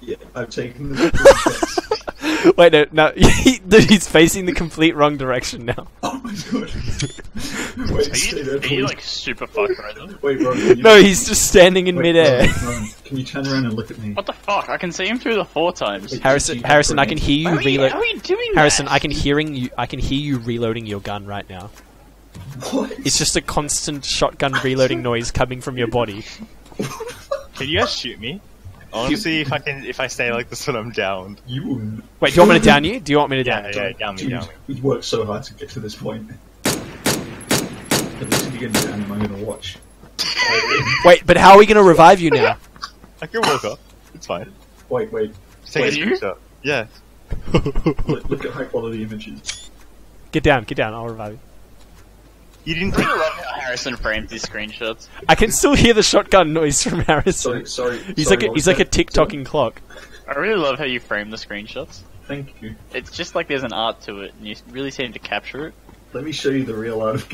Yeah, I've taken the. Wait, no, no, he, he's facing the complete wrong direction now. oh my god. Wait, Are you, there, are you like super fucked right now? Wait, Ron, can you... No, he's just standing in Wait, midair. Ron, Ron, can you turn around and look at me? What the fuck? I can see him through the four times. Wait, Harrison, do you have Harrison, I can hear you How are you, reload. how are you doing Harrison, that? I can hearing you. I can hear you reloading your gun right now. What? It's just a constant shotgun reloading noise coming from your body. Can you guys shoot me? I want see if I can if I stay like this when I'm down, You. Wait, do you want me to down you? Do you want me to down Yeah, you? yeah, down me, Dude, down me. we've worked so hard to get to this point. At least if you get down, I'm gonna watch. Wait, but how are we going to revive you now? I can walk up. It's fine. Wait, wait. Just take Wait, a screenshot. Yeah. Look, look at high quality images. Get down, get down. I'll revive you. You didn't I take. really love how Harrison frames these screenshots. I can still hear the shotgun noise from Harrison. Sorry, sorry. He's sorry, like a, he's like a tick-tocking clock. I really love how you frame the screenshots. Thank you. It's just like there's an art to it, and you really seem to capture it. Let me show you the real art of